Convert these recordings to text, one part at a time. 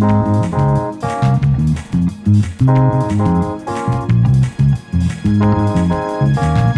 Thank you.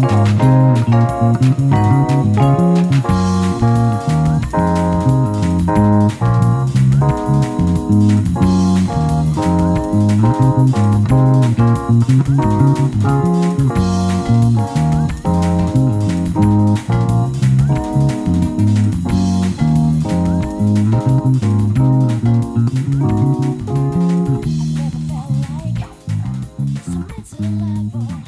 Never felt like someone's in love. Oh.